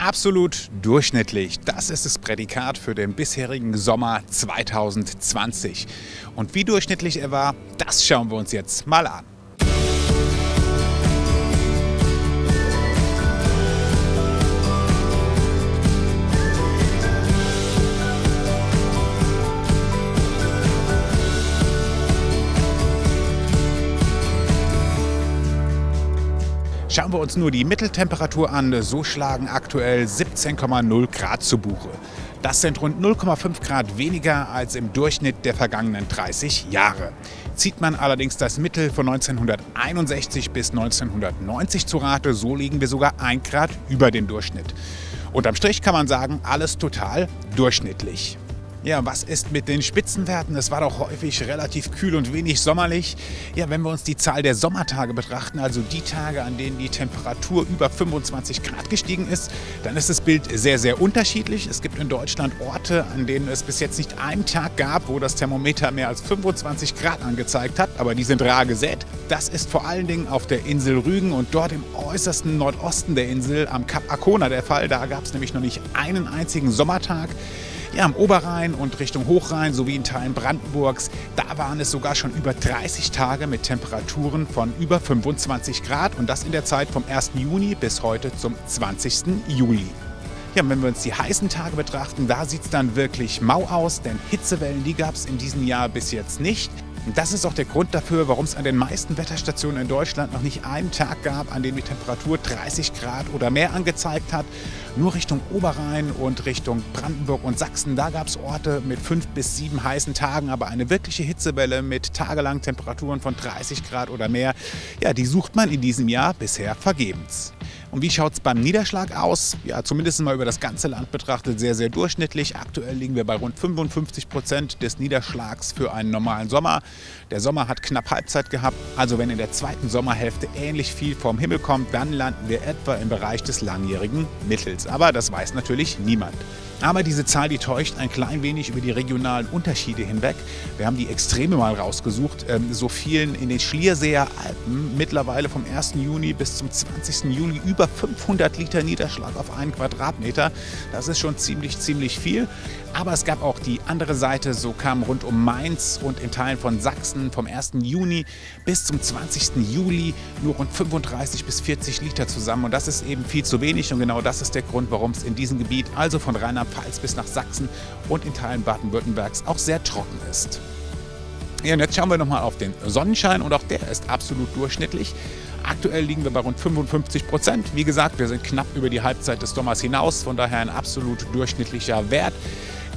Absolut durchschnittlich. Das ist das Prädikat für den bisherigen Sommer 2020. Und wie durchschnittlich er war, das schauen wir uns jetzt mal an. Schauen wir uns nur die Mitteltemperatur an, so schlagen aktuell 17,0 Grad zu Buche. Das sind rund 0,5 Grad weniger als im Durchschnitt der vergangenen 30 Jahre. Zieht man allerdings das Mittel von 1961 bis 1990 zu Rate, so liegen wir sogar 1 Grad über dem Durchschnitt. Unterm Strich kann man sagen, alles total durchschnittlich. Ja, was ist mit den Spitzenwerten? Es war doch häufig relativ kühl und wenig sommerlich. Ja, wenn wir uns die Zahl der Sommertage betrachten, also die Tage, an denen die Temperatur über 25 Grad gestiegen ist, dann ist das Bild sehr, sehr unterschiedlich. Es gibt in Deutschland Orte, an denen es bis jetzt nicht einen Tag gab, wo das Thermometer mehr als 25 Grad angezeigt hat, aber die sind rar gesät. Das ist vor allen Dingen auf der Insel Rügen und dort im äußersten Nordosten der Insel am Kap Arkona der Fall. Da gab es nämlich noch nicht einen einzigen Sommertag. Ja, am Oberrhein und Richtung Hochrhein sowie in Teilen Brandenburgs, da waren es sogar schon über 30 Tage mit Temperaturen von über 25 Grad und das in der Zeit vom 1. Juni bis heute zum 20. Juli. Ja, wenn wir uns die heißen Tage betrachten, da sieht es dann wirklich mau aus, denn Hitzewellen, die gab es in diesem Jahr bis jetzt nicht. Und das ist auch der Grund dafür, warum es an den meisten Wetterstationen in Deutschland noch nicht einen Tag gab, an dem die Temperatur 30 Grad oder mehr angezeigt hat. Nur Richtung Oberrhein und Richtung Brandenburg und Sachsen, da gab es Orte mit fünf bis sieben heißen Tagen, aber eine wirkliche Hitzewelle mit tagelangen Temperaturen von 30 Grad oder mehr, ja, die sucht man in diesem Jahr bisher vergebens. Und wie schaut es beim Niederschlag aus? Ja, zumindest mal über das ganze Land betrachtet sehr, sehr durchschnittlich. Aktuell liegen wir bei rund 55 Prozent des Niederschlags für einen normalen Sommer. Der Sommer hat knapp Halbzeit gehabt, also wenn in der zweiten Sommerhälfte ähnlich viel vom Himmel kommt, dann landen wir etwa im Bereich des langjährigen Mittels. Aber das weiß natürlich niemand. Aber diese Zahl, die täuscht ein klein wenig über die regionalen Unterschiede hinweg. Wir haben die Extreme mal rausgesucht. Ähm, so fielen in den Schlierseer Alpen mittlerweile vom 1. Juni bis zum 20. Juli über 500 Liter Niederschlag auf einen Quadratmeter. Das ist schon ziemlich, ziemlich viel. Aber es gab auch die andere Seite. So kamen rund um Mainz und in Teilen von Sachsen vom 1. Juni bis zum 20. Juli nur rund 35 bis 40 Liter zusammen. Und das ist eben viel zu wenig. Und genau das ist der Grund, warum es in diesem Gebiet, also von Rheinland Rheinland-Pfalz bis nach Sachsen und in Teilen Baden-Württembergs auch sehr trocken ist. Ja, und jetzt schauen wir nochmal auf den Sonnenschein und auch der ist absolut durchschnittlich. Aktuell liegen wir bei rund 55 Prozent. Wie gesagt, wir sind knapp über die Halbzeit des Sommers hinaus, von daher ein absolut durchschnittlicher Wert.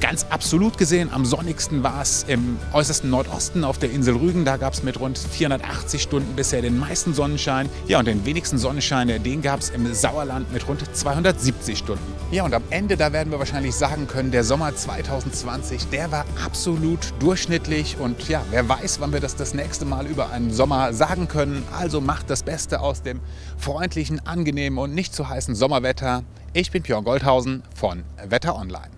Ganz absolut gesehen, am sonnigsten war es im äußersten Nordosten auf der Insel Rügen. Da gab es mit rund 480 Stunden bisher den meisten Sonnenschein. Ja, und den wenigsten Sonnenschein, den gab es im Sauerland mit rund 270 Stunden. Ja, und am Ende, da werden wir wahrscheinlich sagen können, der Sommer 2020, der war absolut durchschnittlich. Und ja, wer weiß, wann wir das das nächste Mal über einen Sommer sagen können. Also macht das Beste aus dem freundlichen, angenehmen und nicht zu heißen Sommerwetter. Ich bin Björn Goldhausen von Wetter Online.